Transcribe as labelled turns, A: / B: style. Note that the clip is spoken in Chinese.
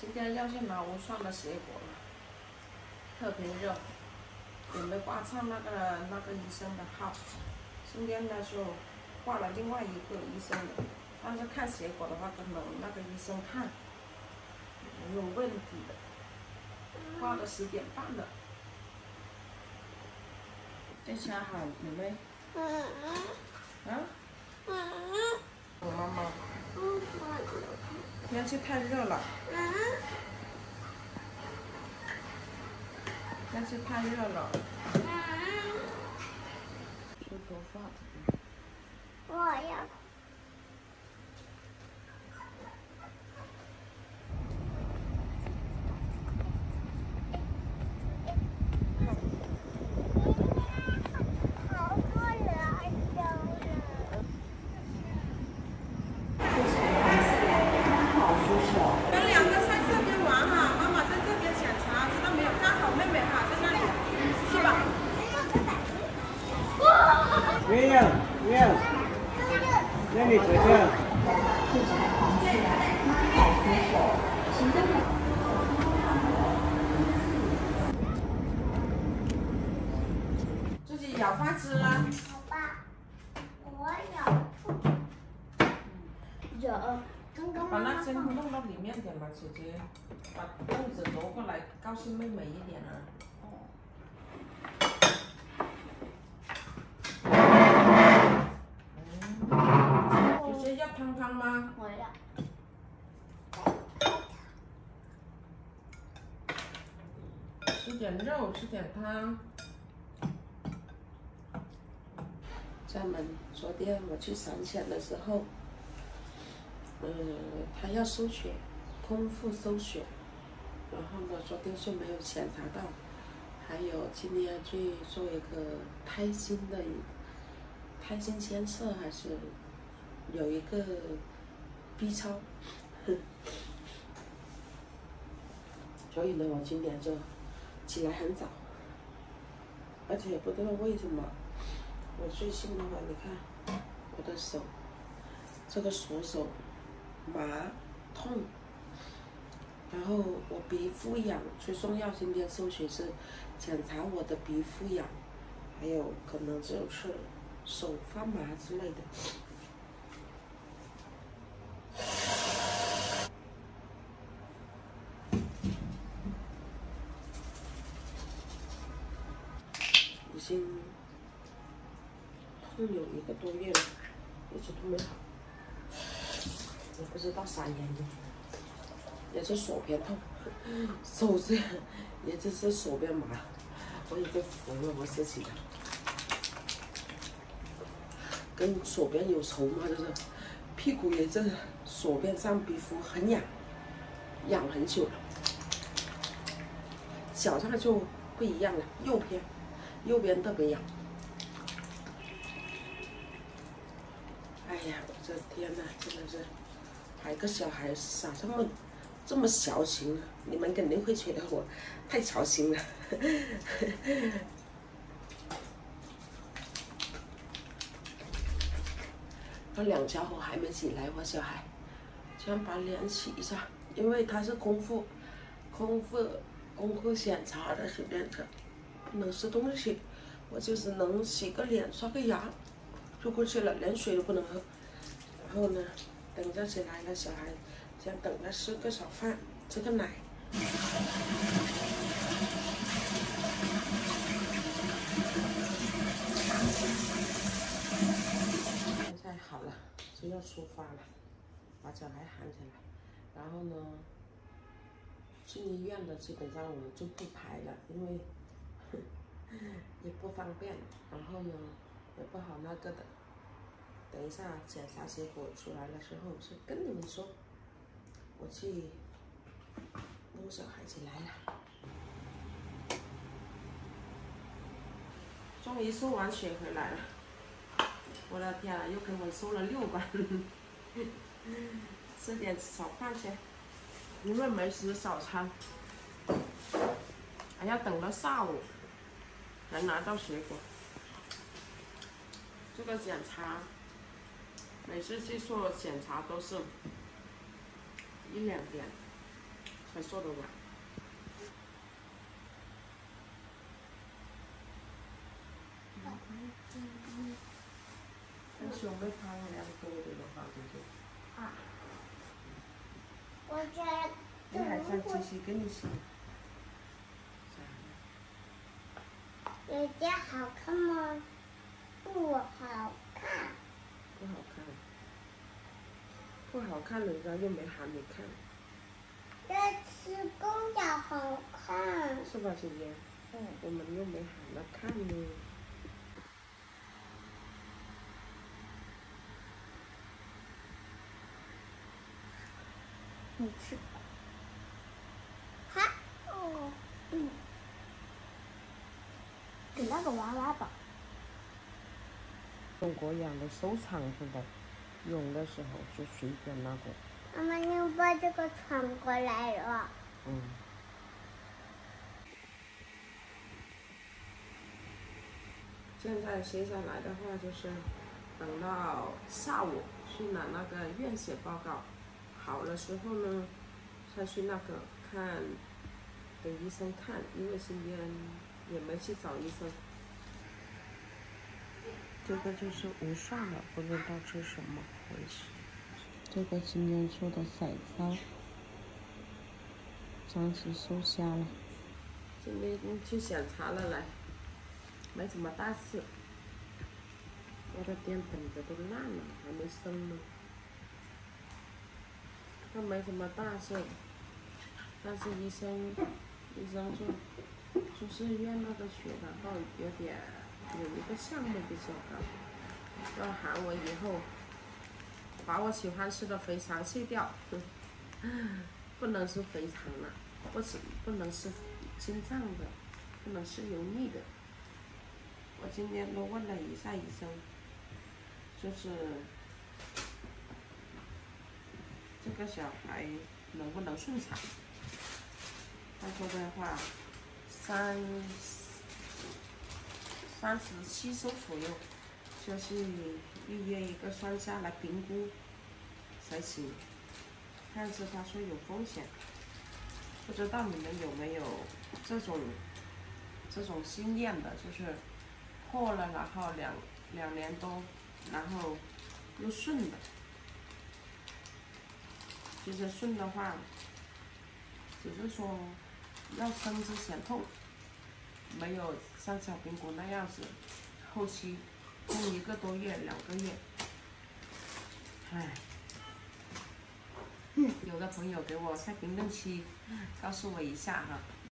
A: 今天要去拿无酸的水果了，特别热，也没挂上那个那个医生的号。今天呢就挂了另外一个医生的，但是看结果的话，跟能那个医生看没有问题的。挂到十点半的。这下好有没？啊？我妈妈。天气太热了。天气太热了。梳头发。
B: 我要。
A: 自己咬筷子啦。
B: 好吧，我咬。咬，
A: 把那针弄到里面点吧，姐姐，把凳子挪过来，告诉妹妹一点啊。姐姐要汤汤吗？
B: 我要。
A: 吃点肉，吃点汤。在门，昨天我去产检的时候，嗯，他要输血，空腹输血，然后呢，昨天是没有检查到，还有今天要去做一个胎心的胎心监测，还是有一个 B 超，所以呢，我今天就起来很早，而且不知道为什么。我最近的话，你看我的手，这个左手麻痛，然后我皮肤痒，最重要今天收血是检查我的皮肤痒，还有可能就是手发麻之类的。已经。有一个多月了，一直都没好，也不知道啥原因，也是手边痛，手是也就是手边麻，我已经服了我自己的，跟手边有仇嘛，就是屁股也是手边上皮肤很痒，痒很久了，脚上就不一样了，右边右边特别痒。哎呀，我这天呐，真的是，怀个小孩咋这么这么小心呢？你们肯定会觉得我太操心了。那两家伙还没起来，我小孩，先把脸洗一下，因为他是空腹，空腹空腹检查的时间的，能吃东西，我就是能洗个脸、刷个牙。就过去了，连水都不能喝。然后呢，等着起来了，小孩先等他吃个早饭，吃个奶。现在好了，就要出发了，把小孩喊起来。然后呢，去医院的基本上我们就不排了，因为 也不方便。然后呢？也不好那个的，等一下检查结果出来的时候，是跟你们说，我去摸小孩子来了，终于收完血回来了，我的天啊，又给我收了六管，吃点早饭先，因为没吃早餐，还要等到下午才拿到结果。这个检查，每次去做检查都是一两点，还说了吧？但是我没拍两个多的放进去。
B: 啊。我觉得。
A: 你还想继续给你洗？
B: 姐姐好看吗？不好看。
A: 不好看。不好看，人家又没喊你看。
B: 这次公仔好看。
A: 是吧，姐姐？
B: 嗯。
A: 我们又没喊他看呢。
B: 你吃。哈哦，嗯。个娃娃吧。
A: 中国养的收藏似的，用的时候就随便那个。
B: 妈妈，你把这个传过来了。
A: 嗯。现在接下来的话就是，等到下午去拿那个验血报告，好了时候呢，再去那个看，给医生看，因为今天也没去找医生。这个就是无上了，不知道是什么回事。这个今天做的彩超，暂时收下了。今天去检查了来。没什么大事，我的电本子都烂了，还没升呢。他没什么大事，但是医生医生说，就是院那个血糖高有点有一个项目比较高，要喊我以后把我喜欢吃的肥肠去掉，不能吃肥肠了，不吃不能吃心脏的，不能吃油腻的。我今天都问了一下医生，就是这个小孩能不能顺产？他说的话，三三十七周左右，就是预约一个专家来评估才行。但是他说有风险，不知道你们有没有这种这种经验的，就是。破了，然后两两年多，然后又顺的。其实顺的话，只是说要生之前痛，没有像小苹果那样子，后期用一个多月、两个月。唉，有的朋友给我在评论区告诉我一下哈。